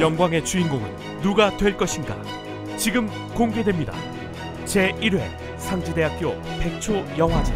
영광의 주인공은 누가 될 것인가? 지금 공개됩니다. 제 1회 상지대학교 백초 영화제